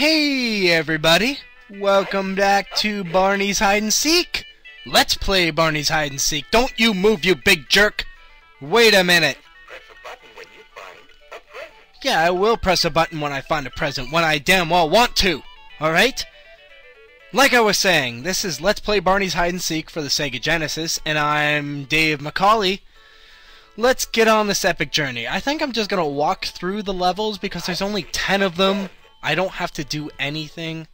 Hey everybody! Welcome back to Barney's Hide and Seek! Let's play Barney's Hide and Seek. Don't you move, you big jerk! Wait a minute! Yeah, I will press a button when I find a present, when I damn well want to! Alright? Like I was saying, this is Let's Play Barney's Hide and Seek for the Sega Genesis, and I'm Dave McCauley. Let's get on this epic journey. I think I'm just gonna walk through the levels because there's only 10 of them. I don't have to do anything.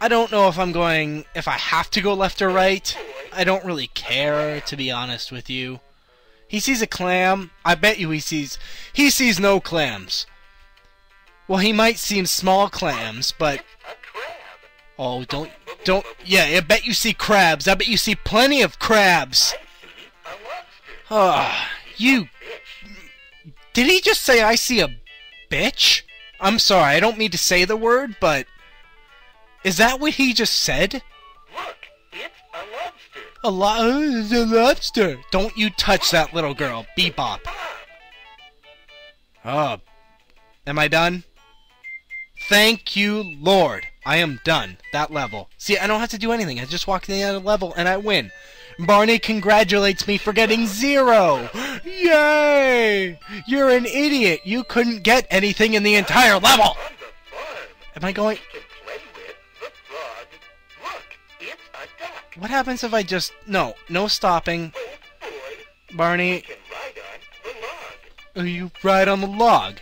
I don't know if I'm going, if I have to go left or right. I don't really care, to be honest with you. He sees a clam. I bet you he sees, he sees no clams. Well, he might see small clams, but Oh, don't, don't, yeah, I bet you see crabs. I bet you see plenty of crabs. Ah, you, did he just say I see a bitch? I'm sorry, I don't mean to say the word, but is that what he just said? Look, it's a lobster. A lo- uh, the lobster. Don't you touch that little girl, Baby Bop. Oh, am I done? Thank you, Lord. I am done. That level. See, I don't have to do anything. I just walk to the end of the level and I win. Barney congratulates me for getting zero. Yay! You're an idiot. You couldn't get anything in the entire level. On the farm, Am I going? you can play with the frog. Look, it's a duck. What happens if I just no, no stopping, Barney? you ride on the log. Oh, You ride on the log.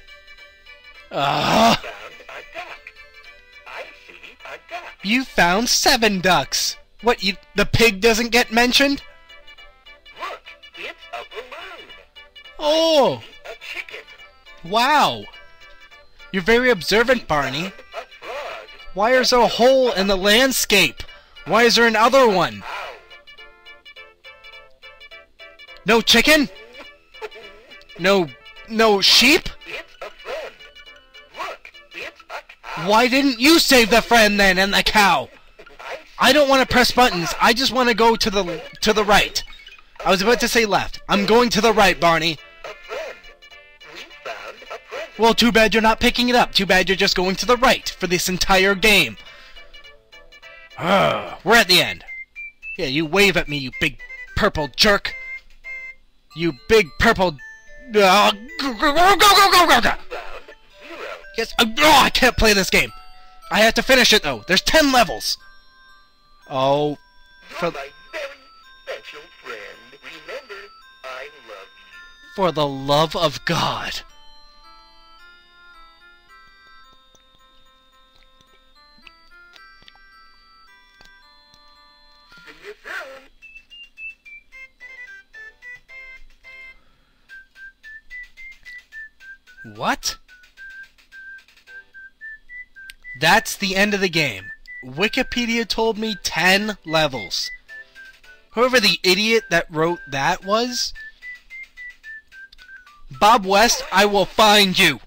Ah! Found a duck. I see a duck. You found seven ducks. What? You the pig doesn't get mentioned? Look, it's a balloon. Oh, A chicken. wow! You're very observant, Barney. Why is there a hole in the landscape? Why is there another one? No chicken? No, no sheep? It's a friend. Look, it's a cow. Why didn't you save the friend then and the cow? I don't want to press buttons. I just want to go to the to the right. I was about to say left. I'm going to the right, Barney. Well, too bad you're not picking it up. Too bad you're just going to the right for this entire game. Ugh, we're at the end. Yeah, you wave at me, you big purple jerk. You big purple. Uh, go, go, go, go, go, go. Yes. Oh, I can't play this game. I have to finish it though. There's ten levels. Oh, for You're my very special friend. Remember, I love you. for the love of God. See you soon. What? That's the end of the game. Wikipedia told me 10 levels. Whoever the idiot that wrote that was. Bob West, I will find you.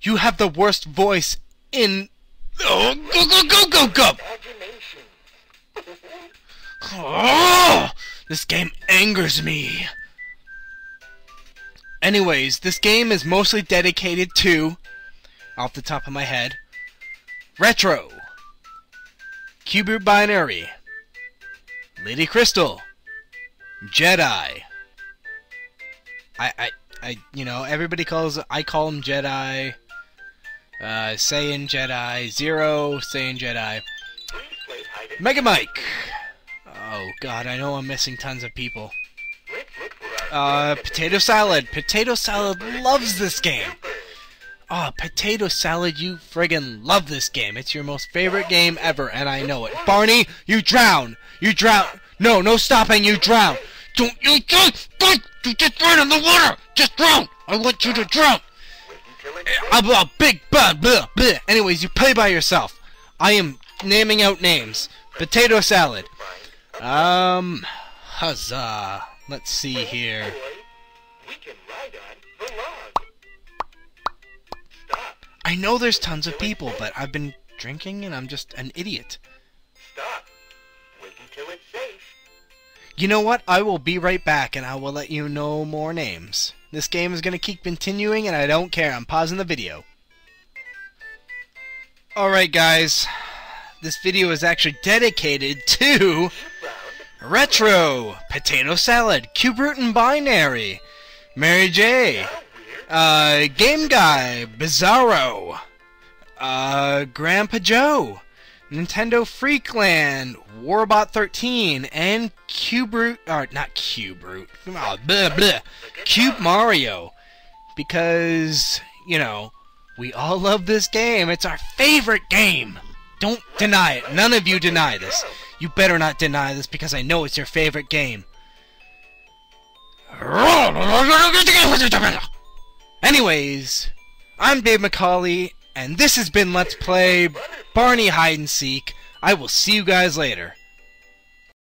You have the worst voice in. Oh, go, go, go, go, go! Oh, this game angers me. Anyways, this game is mostly dedicated to, off the top of my head, Retro, Cube Binary, Lady Crystal, Jedi. I, I, I, you know, everybody calls, I call them Jedi, uh, Saiyan Jedi, Zero, Saiyan Jedi, Mega Mike. Oh God, I know I'm missing tons of people. Uh. Potato Salad. Potato Salad loves this game. Oh, Potato Salad, you friggin' love this game. It's your most favorite game ever, and I know it. Barney, you drown. You drown. No, no stopping. You drown. Don't you just don't you just drown in the water. Just drown. I want you to drown. I'm a big blah, blah, blah. Anyways, you play by yourself. I am naming out names. Potato Salad. Um, huzzah. Let's see here. I know there's tons of people, but I've been drinking and I'm just an idiot. Stop. Wait until it's safe. You know what? I will be right back and I will let you know more names. This game is going to keep continuing and I don't care. I'm pausing the video. Alright, guys. This video is actually dedicated to Retro, Potato Salad, Cube Root and Binary, Mary J, uh, Game Guy, Bizarro, uh, Grandpa Joe, Nintendo Freakland, Warbot 13, and Cube Root, or not Cube Root, oh, blah, blah, Cube Mario. Because, you know, we all love this game. It's our favorite game. Don't deny it. None of you deny this. You better not deny this because I know it's your favorite game. Anyways, I'm Dave McCauley, and this has been Let's Play Barney Hide and Seek. I will see you guys later.